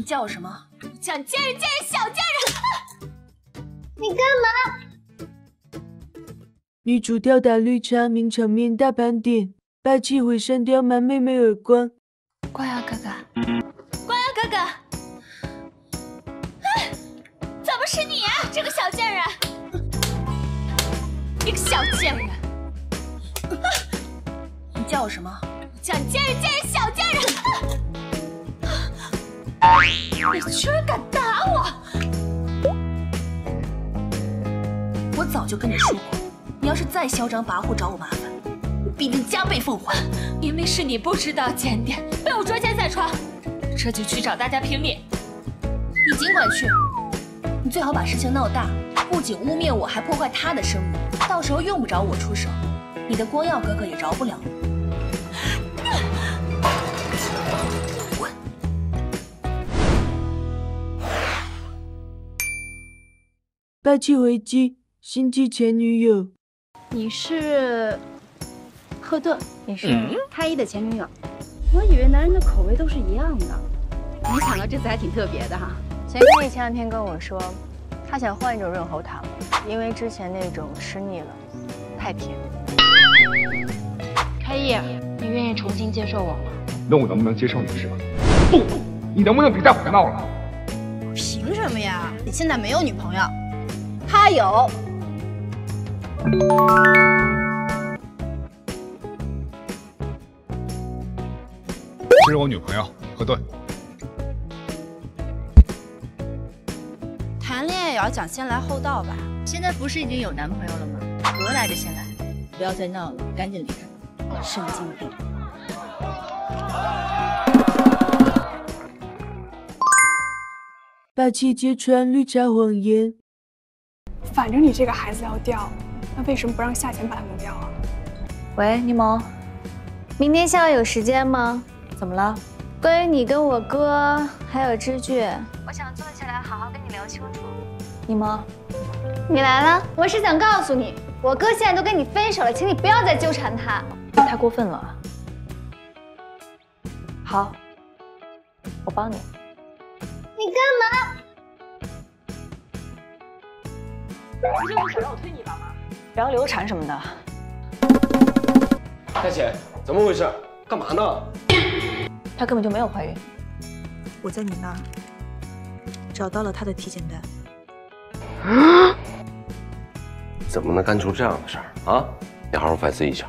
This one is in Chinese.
你叫我什么？叫你贱人贱人小贱人！你干嘛？女主吊打绿茶，名场面大盘点，霸气毁删掉满妹妹耳光。光耀哥哥，光耀哥哥，哎，怎么是你啊？这个小贱人！你个小贱人！你叫我什么？叫你贱人贱人小贱人！你居然敢打我！我早就跟你说过，你要是再嚣张跋扈找我麻烦，我必定加倍奉还。明明是你不知道检点，被我捉奸在床，这就去找大家拼命。你尽管去，你最好把事情闹大，不仅污蔑我，还破坏他的声誉。到时候用不着我出手，你的光耀哥哥也饶不了我。霸气回击，心机前女友。你是赫顿，也是太一的前女友。我以为男人的口味都是一样的，没想到这次还挺特别的哈。前开义前两天跟我说，他想换一种润喉糖，因为之前那种吃腻了，太甜。开义，你愿意重新接受我吗？那我能不能接受你是吧？不，你能不能别再胡闹了？凭什么呀？你现在没有女朋友。他有，这是我女朋友何顿。谈恋爱也要讲先来后到吧？现在不是已经有男朋友了吗？何来的先来？不要再闹了，赶紧离开！神经病！霸气揭穿绿茶谎言。反正你这个孩子要掉，那为什么不让夏钱把他弄掉啊？喂，柠檬，明天下午有时间吗？怎么了？关于你跟我哥还有知剧，我想坐下来好好跟你聊清楚。柠檬，你来了，我是想告诉你，我哥现在都跟你分手了，请你不要再纠缠他，太过分了。好，我帮你。你干嘛？不就是想让我推你一把吗？不要流产什么的。夏姐，怎么回事？干嘛呢？她根本就没有怀孕。我在你那儿找到了她的体检单。怎么能干出这样的事儿啊？你好好反思一下。